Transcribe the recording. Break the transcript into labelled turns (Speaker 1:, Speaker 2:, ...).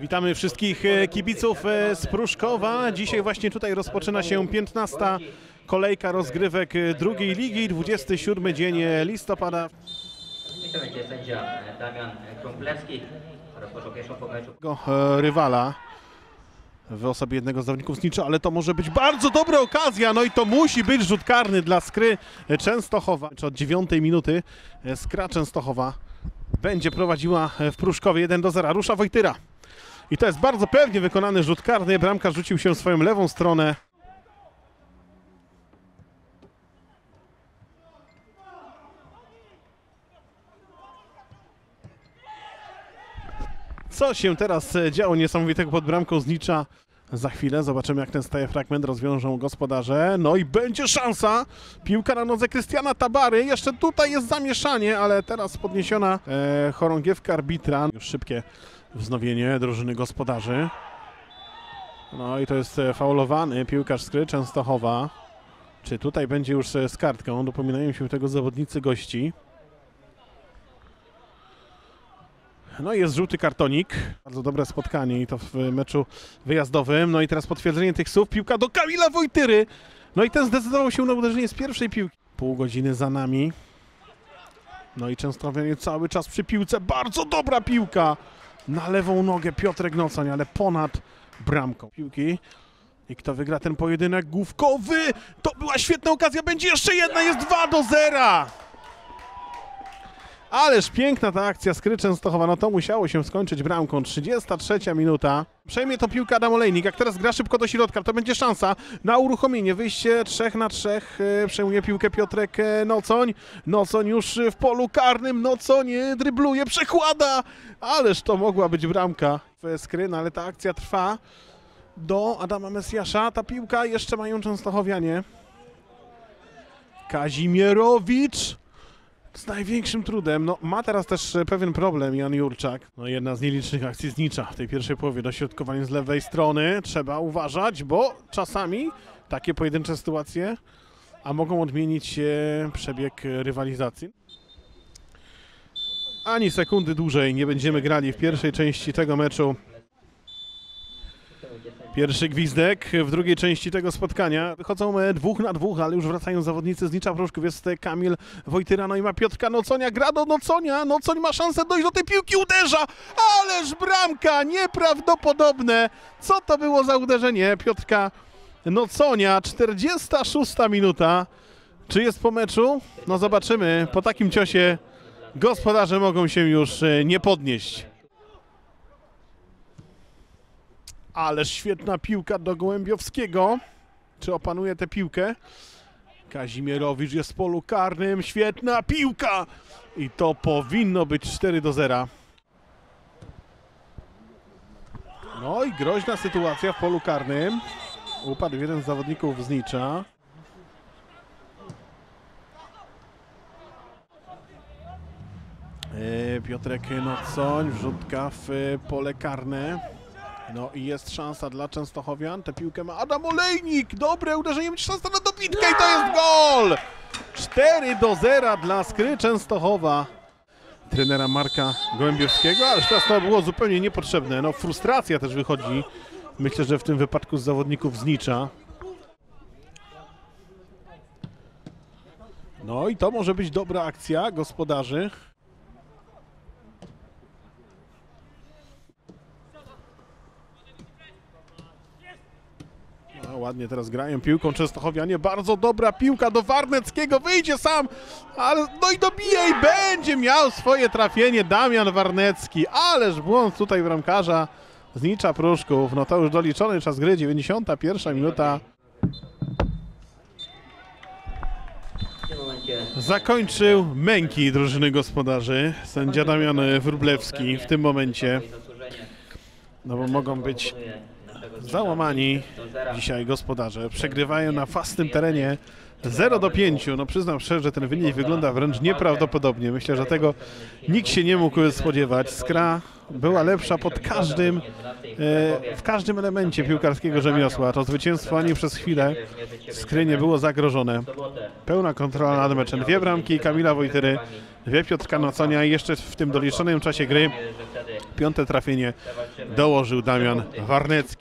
Speaker 1: Witamy wszystkich e, kibiców e, z Pruszkowa. Dzisiaj właśnie tutaj rozpoczyna się 15. kolejka rozgrywek e, drugiej ligi, 27 dzień listopada.
Speaker 2: Będzie sędzia Damian Krąglewski. Rozpoczął pierwszą po
Speaker 1: rywala w osobie jednego z zawodników znicza, ale to może być bardzo dobra okazja, no i to musi być rzut karny dla Skry Częstochowa. Od dziewiątej minuty Skra Częstochowa będzie prowadziła w Pruszkowie 1 do 0. Rusza Wojtyra. I to jest bardzo pewnie wykonany rzut karny. Bramka rzucił się w swoją lewą stronę. Co się teraz e, działo niesamowitego pod bramką Znicza? Za chwilę zobaczymy, jak ten staje fragment rozwiążą gospodarze. No i będzie szansa. Piłka na nodze Krystiana Tabary. Jeszcze tutaj jest zamieszanie, ale teraz podniesiona e, chorągiewka arbitra. Już szybkie wznowienie drużyny gospodarzy. No i to jest e, faulowany piłkarz Skry Częstochowa. Czy tutaj będzie już e, z kartką? Dopominają się tego zawodnicy gości. No i jest żółty kartonik. Bardzo dobre spotkanie i to w meczu wyjazdowym. No i teraz potwierdzenie tych słów. Piłka do Kamila Wojtyry. No i ten zdecydował się na uderzenie z pierwszej piłki. Pół godziny za nami. No i Częstochowianie cały czas przy piłce. Bardzo dobra piłka. Na lewą nogę Piotrek Nocoń, ale ponad bramką. Piłki. I kto wygra ten pojedynek główkowy? To była świetna okazja. Będzie jeszcze jedna. Jest 2 do 0. Ależ piękna ta akcja Skry Częstochowa, no to musiało się skończyć bramką. 33 minuta. Przejmie to piłka Adam Olejnik, jak teraz gra szybko do środka, to będzie szansa na uruchomienie. Wyjście 3 na 3, e, przejmuje piłkę Piotrek e, Nocoń. Nocoń już w polu karnym, Nocoń e, drybluje, przekłada. Ależ to mogła być bramka w Skry, no ale ta akcja trwa do Adama Mesjasza. Ta piłka jeszcze mają Częstochowianie. Kazimierowicz z największym trudem. No, ma teraz też e, pewien problem Jan Jurczak. No, jedna z nielicznych akcji znicza w tej pierwszej połowie. Dośrodkowanie z lewej strony. Trzeba uważać, bo czasami takie pojedyncze sytuacje a mogą odmienić e, przebieg rywalizacji. Ani sekundy dłużej nie będziemy grali w pierwszej części tego meczu. Pierwszy gwizdek w drugiej części tego spotkania. Wychodzą e, dwóch na dwóch, ale już wracają zawodnicy z Nicza Pruszków. Jest e, Kamil Wojtyra, no i ma Piotrka Noconia. Gra do Noconia. Nocoń ma szansę dojść do tej piłki, uderza. Ależ bramka! Nieprawdopodobne. Co to było za uderzenie Piotrka Noconia? 46 minuta. Czy jest po meczu? No zobaczymy. Po takim ciosie gospodarze mogą się już e, nie podnieść. Ależ świetna piłka do Gołębiowskiego. Czy opanuje tę piłkę? Kazimierowicz jest w polu karnym. Świetna piłka! I to powinno być 4 do 0. No i groźna sytuacja w polu karnym. Upadł jeden z zawodników Znicza. E, Piotrek Nocoń, wrzutka w pole karne. No i jest szansa dla Częstochowian. Tę piłkę ma Adam Olejnik. Dobre uderzenie, będzie szansa na dobitkę i to jest gol! 4 do 0 dla Skry Częstochowa. Trenera Marka Gołębiowskiego, ale teraz to było zupełnie niepotrzebne. No frustracja też wychodzi. Myślę, że w tym wypadku z zawodników znicza. No i to może być dobra akcja gospodarzy. Ładnie teraz grają piłką Częstochowianie. Bardzo dobra piłka do Warneckiego. Wyjdzie sam, ale no i dobije i będzie miał swoje trafienie Damian Warnecki. Ależ błąd tutaj bramkarza Znicza Pruszków. No to już doliczony czas gry, 91 minuta. Zakończył męki drużyny gospodarzy. Sędzia Damian Wróblewski w tym momencie. No bo mogą być załamani dzisiaj gospodarze. Przegrywają na własnym terenie 0 do 5. No przyznam szczerze, że ten wynik wygląda wręcz nieprawdopodobnie. Myślę, że tego nikt się nie mógł spodziewać. Skra była lepsza pod każdym, e, w każdym elemencie piłkarskiego rzemiosła. To zwycięstwo ani przez chwilę Skry nie było zagrożone. Pełna kontrola nad meczem. Dwie bramki Kamila Wojtyry, dwie Piotrka Noconia i jeszcze w tym doliczonym czasie gry piąte trafienie dołożył Damian Warnecki.